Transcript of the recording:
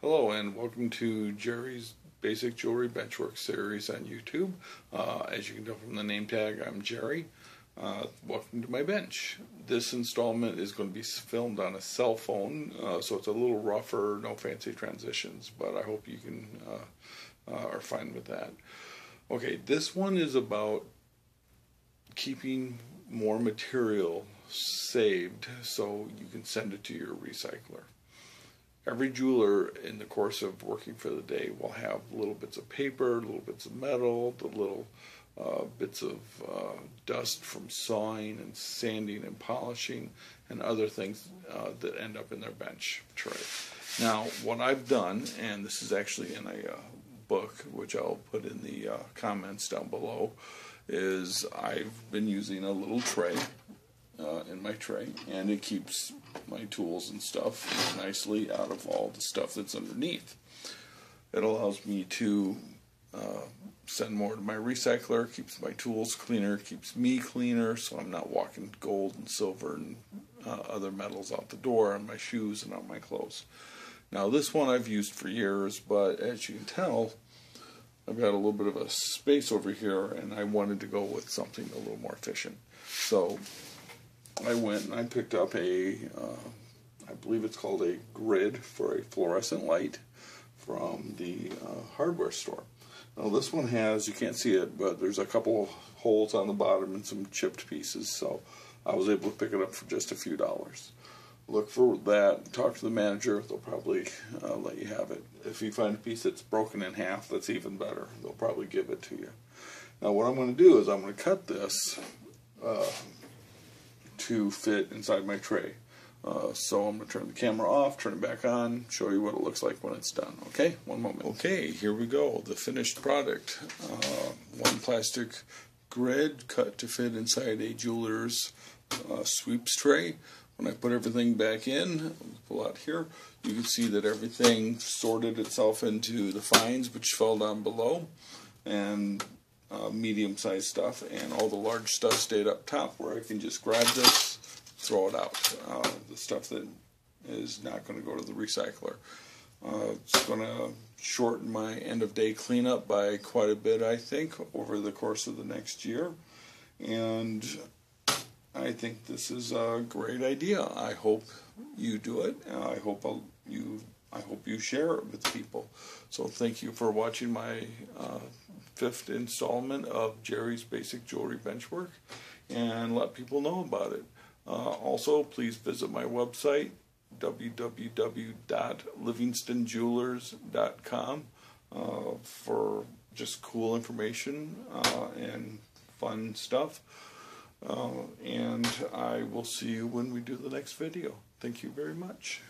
Hello and welcome to Jerry's Basic Jewelry Benchwork series on YouTube. Uh, as you can tell from the name tag, I'm Jerry. Uh, welcome to my bench. This installment is going to be filmed on a cell phone, uh, so it's a little rougher, no fancy transitions, but I hope you can uh, uh, are fine with that. Okay, this one is about keeping more material saved so you can send it to your recycler every jeweler in the course of working for the day will have little bits of paper, little bits of metal, the little uh, bits of uh, dust from sawing and sanding and polishing and other things uh, that end up in their bench tray. Now, what I've done, and this is actually in a uh, book, which I'll put in the uh, comments down below, is I've been using a little tray in my tray, and it keeps my tools and stuff nicely out of all the stuff that's underneath. It allows me to uh, send more to my recycler, keeps my tools cleaner, keeps me cleaner, so I'm not walking gold and silver and uh, other metals out the door on my shoes and on my clothes. Now, this one I've used for years, but as you can tell, I've got a little bit of a space over here, and I wanted to go with something a little more efficient. So I went and I picked up a, uh, I believe it's called a grid for a fluorescent light from the uh, hardware store. Now this one has, you can't see it, but there's a couple of holes on the bottom and some chipped pieces, so I was able to pick it up for just a few dollars. Look for that, talk to the manager, they'll probably uh, let you have it. If you find a piece that's broken in half, that's even better. They'll probably give it to you. Now what I'm going to do is I'm going to cut this uh, to fit inside my tray. Uh, so I'm going to turn the camera off, turn it back on, show you what it looks like when it's done. Okay, one moment. Okay, here we go. The finished product. Uh, one plastic grid cut to fit inside a jeweler's uh, sweeps tray. When I put everything back in, pull out here, you can see that everything sorted itself into the fines which fell down below. And uh, medium-sized stuff, and all the large stuff stayed up top where I can just grab this, throw it out. Uh, the stuff that is not going to go to the recycler. Uh, it's going to shorten my end-of-day cleanup by quite a bit, I think, over the course of the next year. And I think this is a great idea. I hope you do it. I hope you I hope you share it with people. So thank you for watching my uh, fifth installment of Jerry's Basic Jewelry Benchwork and let people know about it. Uh, also, please visit my website www.livingstonjewelers.com uh, for just cool information uh, and fun stuff. Uh, and I will see you when we do the next video. Thank you very much.